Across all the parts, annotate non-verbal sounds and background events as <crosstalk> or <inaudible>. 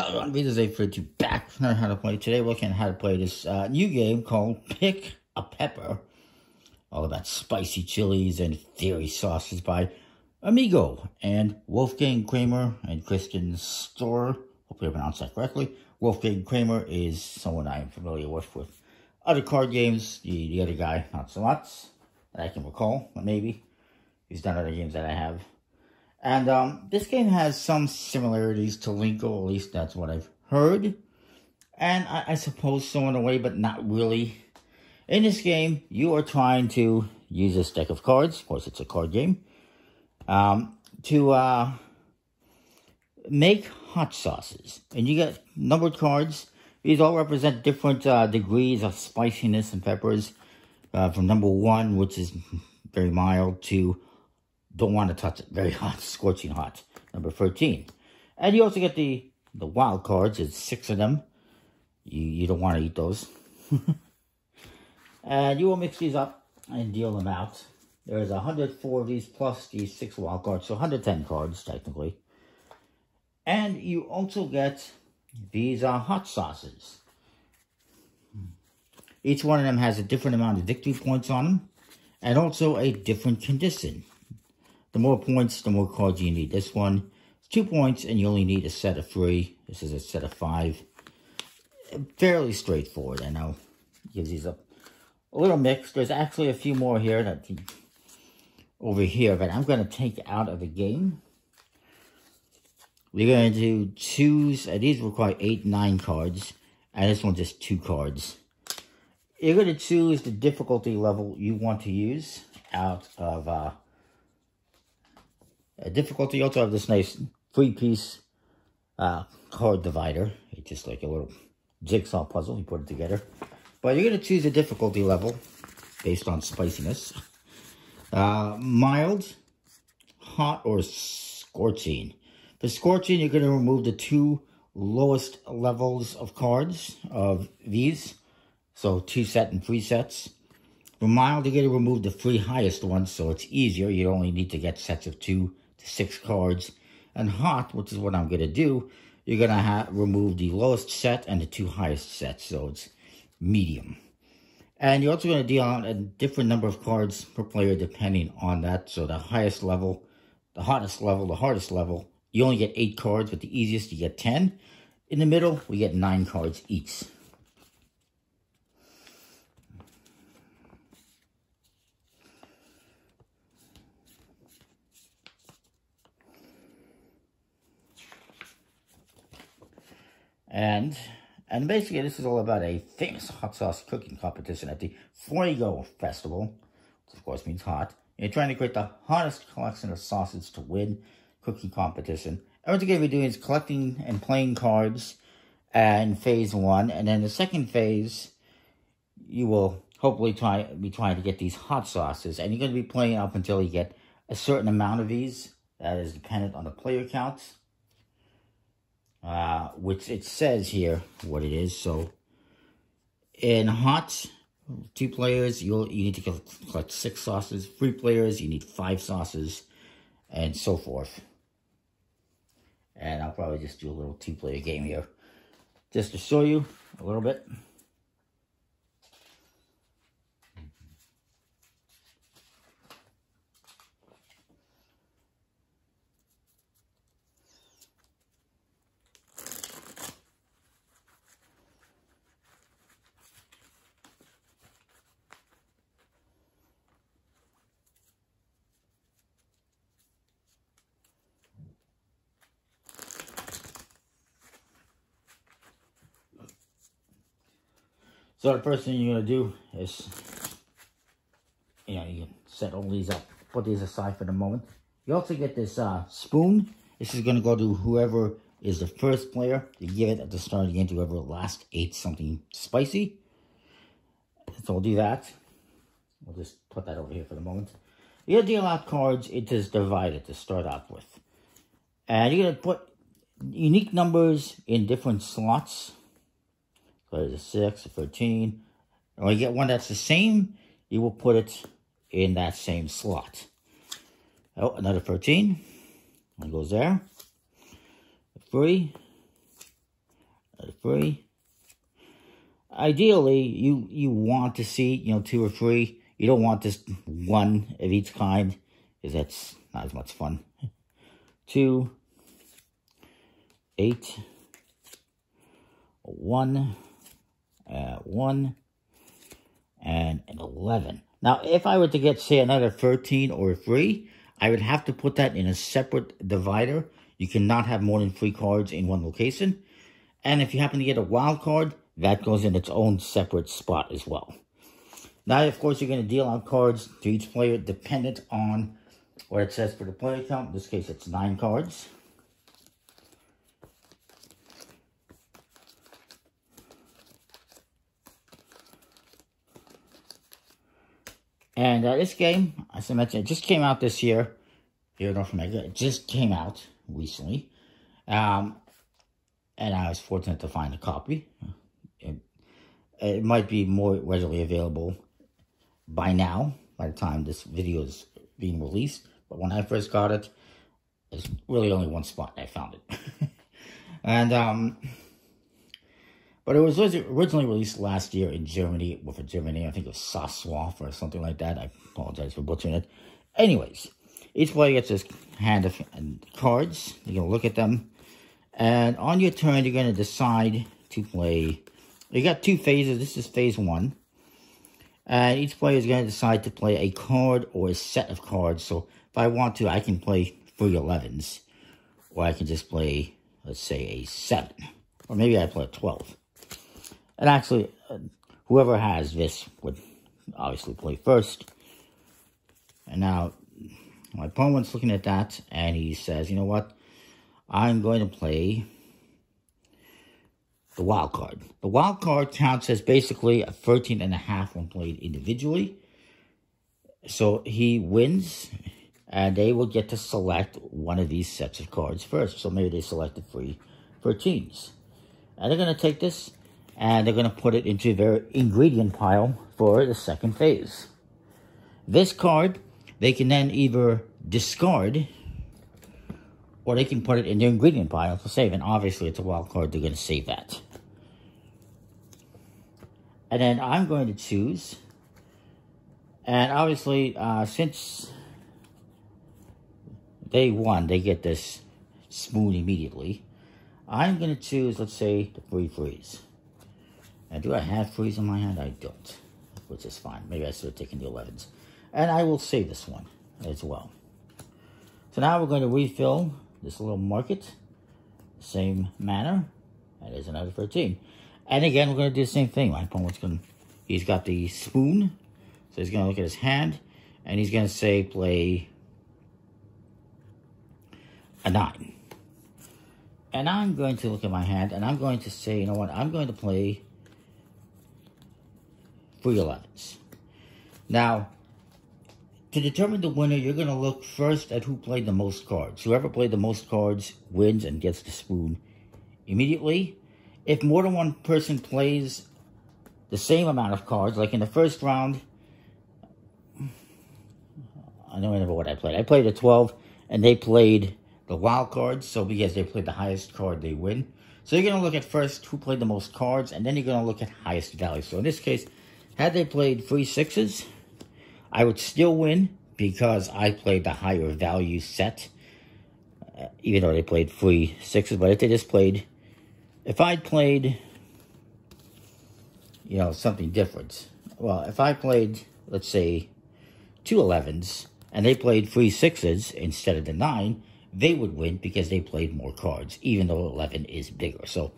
Hello, I'm Vita's A to back learn how to play. Today we're looking at how to play this uh, new game called Pick a Pepper. All about spicy chilies and theory sauces by Amigo and Wolfgang Kramer and Christian Storer. Hopefully I pronounced that correctly. Wolfgang Kramer is someone I am familiar with with other card games. The, the other guy, not so much, that I can recall, but maybe. He's done other games that I have. And um, this game has some similarities to Linko, at least that's what I've heard. And I, I suppose so in a way, but not really. In this game, you are trying to use this deck of cards. Of course, it's a card game. Um, to uh, make hot sauces. And you get numbered cards. These all represent different uh, degrees of spiciness and peppers. Uh, from number one, which is very mild, to don't want to touch it. Very <laughs> hot, scorching hot. Number 13. And you also get the, the wild cards. It's six of them. You, you don't want to eat those. <laughs> and you will mix these up and deal them out. There's 104 of these plus these six wild cards. So 110 cards, technically. And you also get these are hot sauces. Each one of them has a different amount of victory points on them. And also a different condition. The more points, the more cards you need. This one, two points, and you only need a set of three. This is a set of five. Fairly straightforward, I know. Gives these up a little mix. There's actually a few more here that over here that I'm going to take out of the game. We're going to choose, uh, these require eight, nine cards, and this one just two cards. You're going to choose the difficulty level you want to use out of uh, difficulty, also have this nice three-piece uh, card divider. It's just like a little jigsaw puzzle. You put it together. But you're going to choose a difficulty level based on spiciness. Uh, mild, hot, or scorching. For scorching, you're going to remove the two lowest levels of cards of these. So two set and three sets. For mild, you're going to remove the three highest ones, so it's easier. You only need to get sets of two six cards. And hot, which is what I'm going to do, you're going to have remove the lowest set and the two highest sets. So it's medium. And you're also going to deal out a different number of cards per player depending on that. So the highest level, the hottest level, the hardest level, you only get eight cards, but the easiest you get 10. In the middle, we get nine cards each. And and basically this is all about a famous hot sauce cooking competition at the Fuego Festival, which of course means hot. You're trying to create the hottest collection of sauces to win cooking competition. And what you're going to be doing is collecting and playing cards in phase one. And then the second phase, you will hopefully try be trying to get these hot sauces. And you're going to be playing up until you get a certain amount of these. That is dependent on the player counts uh, which it says here what it is. So in hot, two players, you'll, you need to collect six sauces. Three players, you need five sauces, and so forth. And I'll probably just do a little two-player game here, just to show you a little bit. So the first thing you're going to do is, you know, you can set all these up, put these aside for the moment. You also get this uh, spoon. This is going to go to whoever is the first player. You give it at the start of to whoever last ate something spicy. So we'll do that. We'll just put that over here for the moment. You're going to deal out cards. It is divided to start off with. And you're going to put unique numbers in different slots so there's a 6, a 13. And when you get one that's the same, you will put it in that same slot. Oh, another 13. One goes there. A 3. play three. Ideally, you, you want to see, you know, two or three. You don't want just one of each kind, because that's not as much fun. <laughs> Two, eight, one, uh, one, and an 11. Now, if I were to get, say, another 13 or 3, I would have to put that in a separate divider. You cannot have more than three cards in one location. And if you happen to get a wild card, that goes in its own separate spot as well. Now, of course, you're going to deal out cards to each player dependent on what it says for the player count. In this case, it's nine cards. And uh, this game, as I mentioned, it just came out this year here in North America. It just came out recently. Um, and I was fortunate to find a copy. It, it might be more readily available by now, by the time this video is being released. But when I first got it, there's really only one spot I found it. <laughs> and um, but it was originally released last year in Germany with a German name. I think it was Saswolf or something like that. I apologize for butchering it. Anyways, each player gets this hand of cards. Going to look at them. And on your turn, you're going to decide to play. You got two phases. This is phase one. And each player is going to decide to play a card or a set of cards. So if I want to, I can play three 11s. Or I can just play, let's say, a 7. Or maybe I play a 12. And actually, whoever has this would obviously play first. And now, my opponent's looking at that, and he says, you know what? I'm going to play the wild card. The wild card counts as basically a 13 and a half when played individually. So he wins, and they will get to select one of these sets of cards first. So maybe they selected three 13s. And they're going to take this and they're going to put it into their ingredient pile for the second phase. This card, they can then either discard or they can put it in their ingredient pile to save. And obviously, it's a wild card, they're going to save that. And then I'm going to choose. And obviously, uh, since they won, they get this spoon immediately. I'm going to choose, let's say, the free freeze. Now, do I have freeze in my hand? I don't, which is fine. Maybe I should have taken the 11s. And I will save this one as well. So now we're going to refill this little market, same manner. That is another 13. And again, we're going to do the same thing. My opponent's going to, he's got the spoon. So he's going to look at his hand. And he's going to say, play a 9. And I'm going to look at my hand. And I'm going to say, you know what, I'm going to play 11s. Now, to determine the winner, you're going to look first at who played the most cards. Whoever played the most cards wins and gets the spoon immediately. If more than one person plays the same amount of cards, like in the first round, I don't remember what I played. I played a 12, and they played the wild cards, so because they played the highest card, they win. So you're going to look at first who played the most cards, and then you're going to look at highest value. So in this case, had they played three sixes, I would still win because I played the higher value set, uh, even though they played three sixes. But if they just played, if I'd played, you know, something different, well, if I played, let's say, two 11s, and they played three sixes instead of the nine, they would win because they played more cards, even though 11 is bigger. So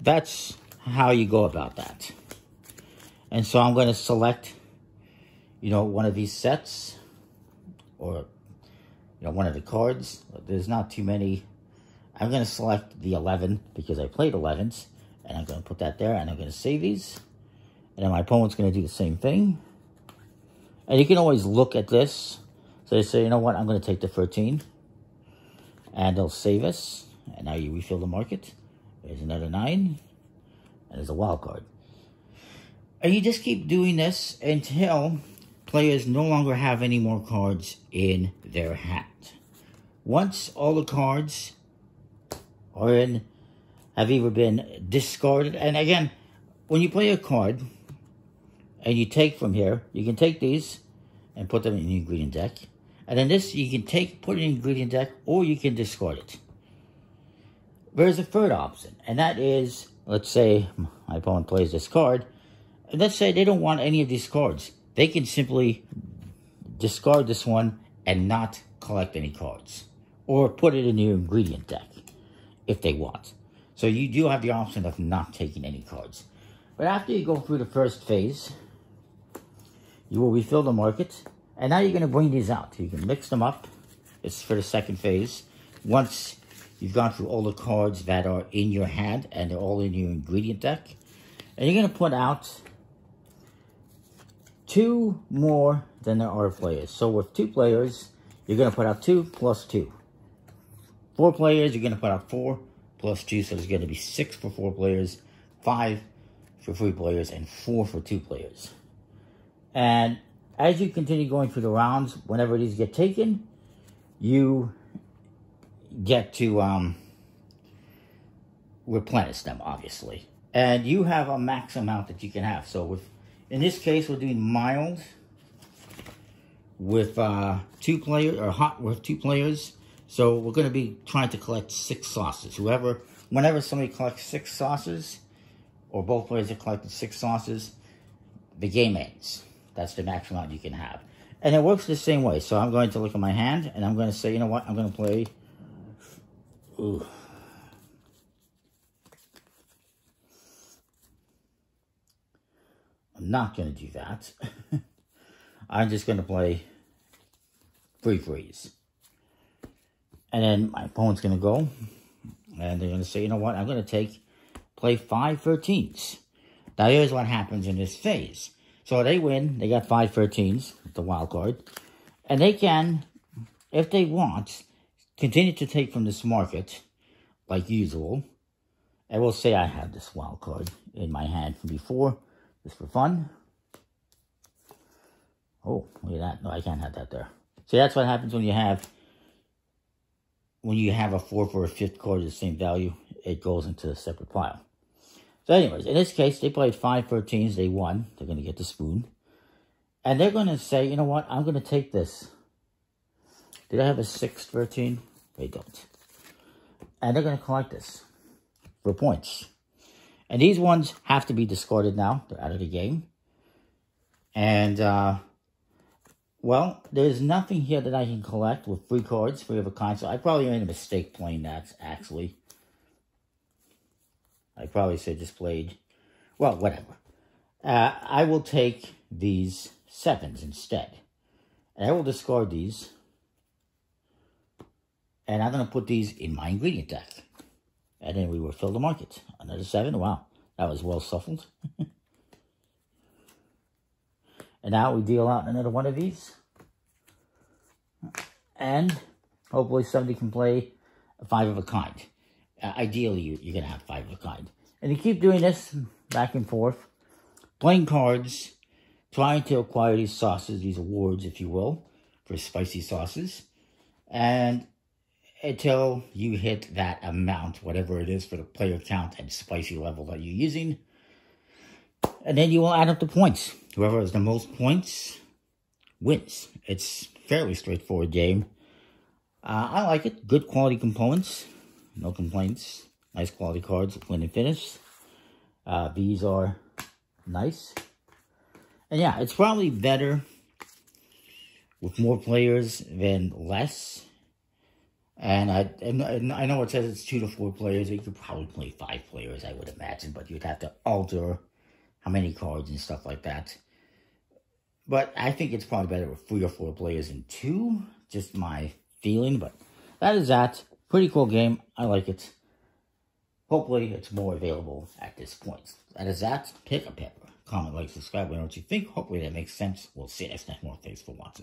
that's how you go about that. And so I'm going to select, you know, one of these sets or, you know, one of the cards. There's not too many. I'm going to select the 11 because I played 11s. And I'm going to put that there and I'm going to save these. And then my opponent's going to do the same thing. And you can always look at this. So they say, you know what, I'm going to take the 13. And they'll save us. And now you refill the market. There's another 9. And there's a wild card. And you just keep doing this until players no longer have any more cards in their hat. Once all the cards are in have either been discarded. And again, when you play a card and you take from here, you can take these and put them in the ingredient deck. And then this, you can take, put in the ingredient deck, or you can discard it. There's a third option, and that is, let's say my opponent plays this card, let's say they don't want any of these cards. They can simply discard this one and not collect any cards. Or put it in your ingredient deck, if they want. So you do have the option of not taking any cards. But after you go through the first phase, you will refill the market. And now you're going to bring these out. You can mix them up. It's for the second phase. Once you've gone through all the cards that are in your hand and they're all in your ingredient deck. And you're going to put out two more than there are players. So with two players, you're going to put out two plus two. Four players, you're going to put out four plus two. So there's going to be six for four players, five for three players, and four for two players. And as you continue going through the rounds, whenever these get taken, you get to um, replenish them, obviously. And you have a max amount that you can have. So with, in this case, we're doing mild with uh, two players, or hot with two players. So we're going to be trying to collect six sauces. Whoever, whenever somebody collects six sauces, or both players have collected six sauces, the game ends. That's the max amount you can have. And it works the same way. So I'm going to look at my hand, and I'm going to say, you know what, I'm going to play... Ooh. I'm not going to do that. <laughs> I'm just going to play free freeze. And then my opponent's going to go, and they're going to say, you know what, I'm going to take, play five 13s. Now here's what happens in this phase. So they win. They got five 13s, the wild card. And they can, if they want, continue to take from this market, like usual. I will say I have this wild card in my hand from before, just for fun. Oh, look at that. No, I can't have that there. So that's what happens when you have when you have a fourth or a fifth card of the same value, it goes into a separate pile. So anyways, in this case, they played five 13s. They won. They're going to get the spoon. And they're going to say, you know what? I'm going to take this. Did I have a 6 13? They don't. And they're going to collect this for points. And these ones have to be discarded now. They're out of the game. And, uh, well, there's nothing here that I can collect with free cards, free of a kind. So I probably made a mistake playing that, actually. I probably said displayed. Well, whatever. Uh, I will take these sevens instead. And I will discard these. And I'm going to put these in my ingredient deck. And then we will fill the market. Another seven. Wow. That was well shuffled. <laughs> and now we deal out another one of these. And hopefully somebody can play a five of a kind. Uh, ideally, you, you're going to have five of a kind. And you keep doing this back and forth, playing cards, trying to acquire these sauces, these awards, if you will, for spicy sauces. And until you hit that amount, whatever it is for the player count and spicy level that you're using. And then you will add up the points. Whoever has the most points wins. It's fairly straightforward game. Uh, I like it. Good quality components. No complaints. Nice quality cards, win and finish. Uh, these are nice. And yeah, it's probably better with more players than less. And I and I know it says it's two to four players. You could probably play five players, I would imagine, but you'd have to alter how many cards and stuff like that. But I think it's probably better with three or four players than two. Just my feeling, but that is that. Pretty cool game. I like it. Hopefully, it's more available at this point. That is that. Pick a pepper. Comment, like, subscribe. Let know what you think. Hopefully, that makes sense. We'll see you next time. More thanks for watching.